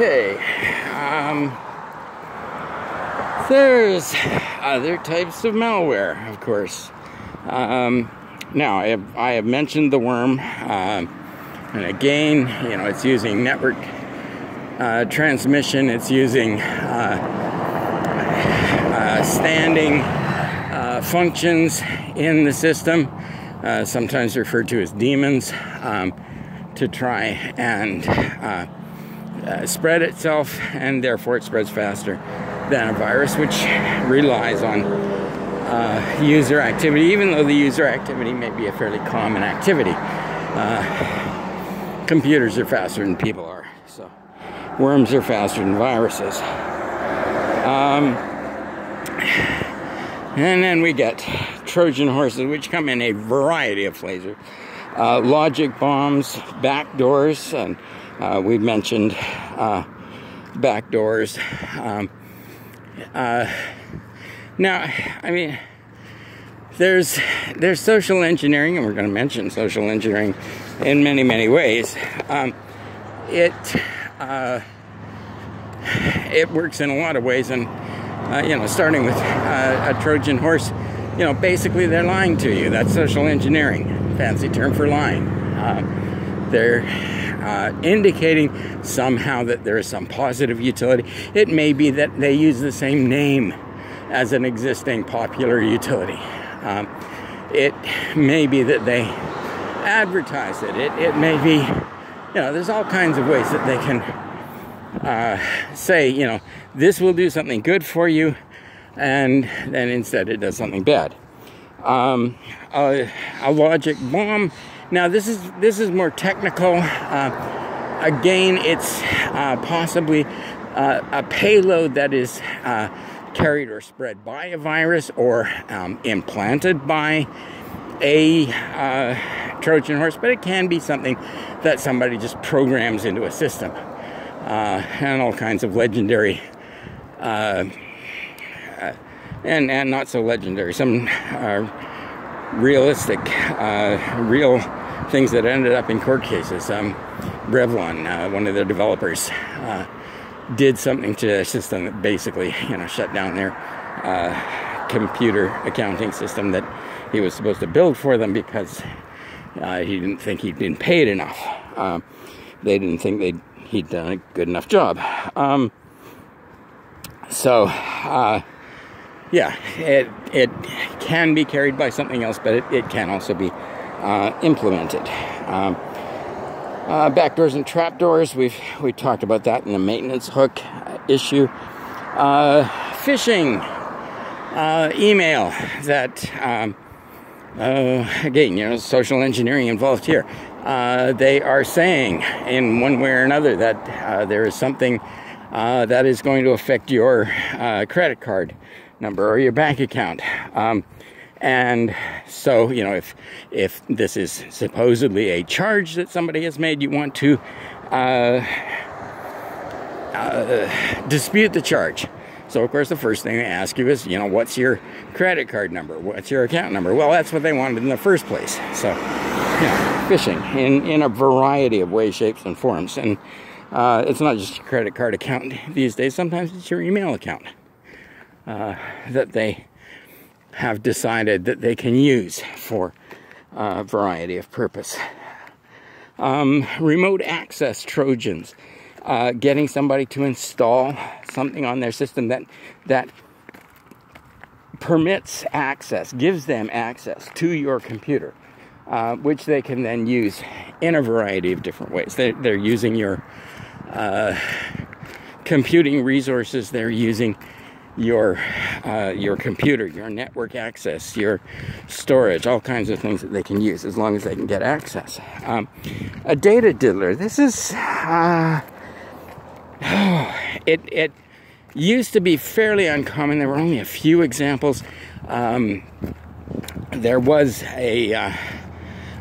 Okay. Um, there's other types of malware, of course. Um, now, I have, I have, mentioned the worm, uh, and again, you know, it's using network uh, transmission, it's using uh, uh standing uh, functions in the system, uh, sometimes referred to as daemons, um, to try and spread itself, and therefore it spreads faster than a virus, which relies on uh, user activity, even though the user activity may be a fairly common activity. Uh, computers are faster than people are, so worms are faster than viruses. Um, and then we get Trojan horses, which come in a variety of flavors. Uh, logic bombs, backdoors, and uh, we mentioned uh, backdoors. Um, uh, now, I mean, there's there's social engineering, and we're going to mention social engineering in many many ways. Um, it uh, it works in a lot of ways, and uh, you know, starting with uh, a Trojan horse, you know, basically they're lying to you. That's social engineering, fancy term for lying. Uh, they're uh, indicating somehow that there is some positive utility. It may be that they use the same name as an existing popular utility. Um, it may be that they advertise it. It, it may be, you know, there's all kinds of ways that they can uh, say, you know, this will do something good for you, and then instead it does something bad. Um, a, a logic bomb now this is this is more technical. Uh, again, it's uh, possibly uh, a payload that is uh, carried or spread by a virus or um, implanted by a uh, Trojan horse, but it can be something that somebody just programs into a system. Uh, and all kinds of legendary and and not so legendary. Some realistic, uh, real things that ended up in court cases. Um, Revlon, uh, one of their developers, uh, did something to a system that basically, you know, shut down their uh, computer accounting system that he was supposed to build for them because uh, he didn't think he'd been paid enough. Um, they didn't think they'd he'd done a good enough job. Um, so uh, yeah, it it can be carried by something else, but it, it can also be uh, implemented. Um, uh, backdoors and trapdoors, we've we talked about that in the maintenance hook issue. Uh, phishing uh, email that um, uh, again, you know, social engineering involved here. Uh, they are saying in one way or another that there is something that is going to affect your credit card number or your bank account. Um, and so, you know, if if this is supposedly a charge that somebody has made, you want to uh, uh, dispute the charge. So, of course, the first thing they ask you is, you know, what's your credit card number? What's your account number? Well, that's what they wanted in the first place. So, yeah, phishing in in a variety of ways, shapes, and forms. And uh, it's not just your credit card account these days. Sometimes it's your email account uh, that they have decided that they can use for a variety of purpose. Um, remote access Trojans, uh, getting somebody to install something on their system that that permits access, gives them access to your computer, uh, which they can then use in a variety of different ways. They're, they're using your uh, computing resources. They're using your uh, your computer, your network access, your storage, all kinds of things that they can use as long as they can get access. Um, a data diddler. This is uh, it it used to be fairly uncommon. There were only a few examples. Um, there was a uh,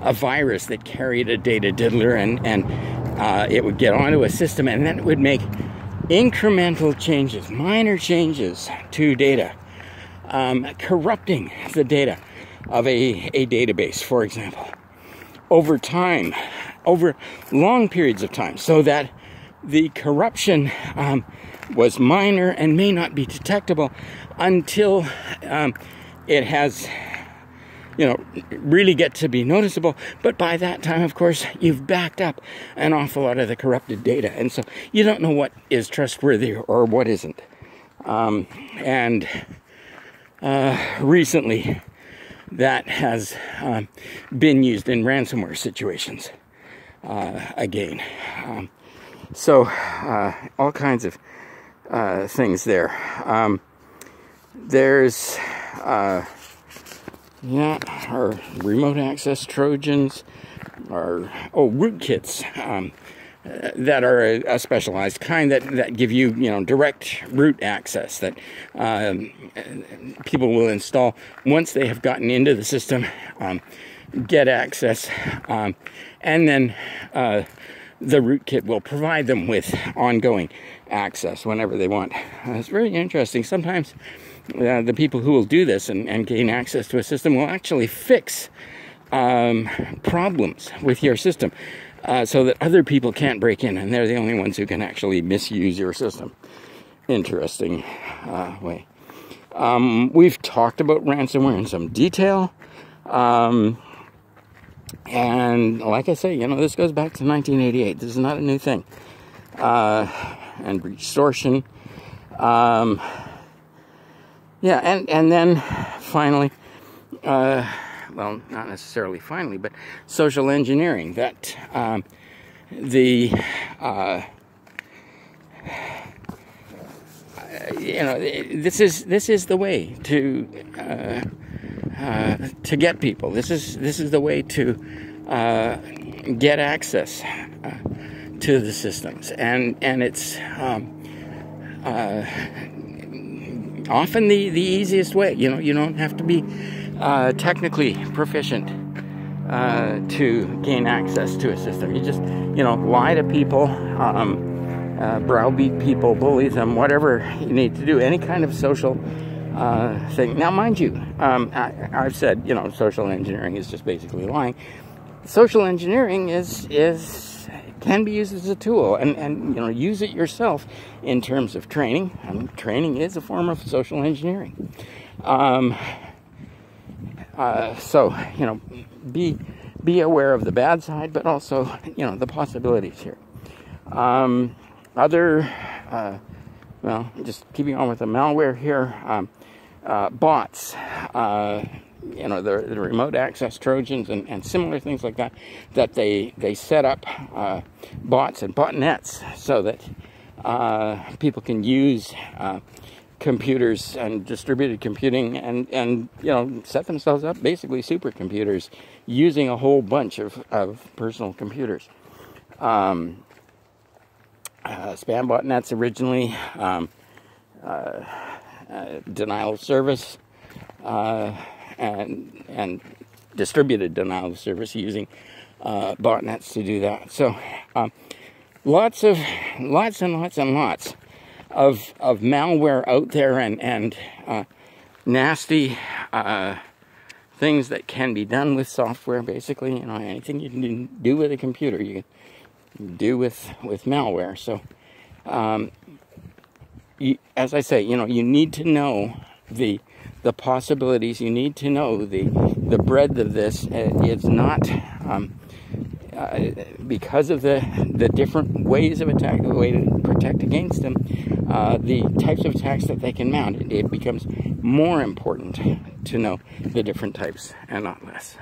a virus that carried a data diddler, and and uh, it would get onto a system, and then it would make incremental changes, minor changes to data, um, corrupting the data of a, a database, for example, over time, over long periods of time, so that the corruption um, was minor and may not be detectable until um, it has you know, really get to be noticeable. But by that time, of course, you've backed up an awful lot of the corrupted data. And so you don't know what is trustworthy or what isn't. Um, and uh, recently, that has um, been used in ransomware situations uh, again. Um, so, uh, all kinds of uh, things there. Um, there's uh, yeah, our remote access Trojans, our oh rootkits um, that are a, a, specialized kind that, that give you you know direct root access that um, people will install. Once they have gotten into the system, um, get access, um, and then uh, the rootkit will provide them with ongoing access whenever they want. Uh, it's very interesting. Sometimes uh, the people who will do this and, and, gain access to a system will actually fix um, problems with your system uh, so that other people can't break in and they're the only ones who can actually misuse your system. Interesting uh, way. Um, we've talked about ransomware in some detail. Um, and like I say, you know, this goes back to 1988. This is not a new thing. Uh, and extortion. Um, yeah, and, and then finally, uh, well, not necessarily finally, but social engineering. That um, the uh, you know this is this is the way to uh, to get people. This is this is the way to uh, get access uh, to the systems, and and it's. Um, uh, often the, the easiest way. You know, you don't have to be uh, technically proficient uh, to gain access to a system. You just, you know, lie to people, um, uh, browbeat people, bully them, whatever you need to do, any kind of social uh, thing. Now, mind you, um, I, I've said, you know, social engineering is just basically lying. Social engineering is is can be used as a tool and, and you know use it yourself in terms of training. Mean, training is a form of social engineering. Um, uh, so you know, be be aware of the bad side, but also you know the possibilities here. Um, other, uh, well, just keeping on with the malware here. Um, uh, bots. Uh, you know, the, the, remote access Trojans and, and similar things like that, that they, they set up uh, bots and botnets so that uh, people can use uh, computers and distributed computing and, and, you know, set themselves up basically supercomputers using a whole bunch of, of personal computers. Um, uh, spam botnets originally, um, denial of service, and and distributed denial of service using uh, botnets to do that. So um, lots of lots and lots and lots of of malware out there and and uh, nasty uh, things that can be done with software. Basically, you know, anything you can do with a computer, you can do with with malware. So. Um, as I say, you know, you need to know the the possibilities. You need to know the the breadth of this. Uh, it's not um, uh, because of the the different ways of attack, the way to protect against them, uh, the types of attacks that they can mount. It, it becomes more important to know the different types and not less.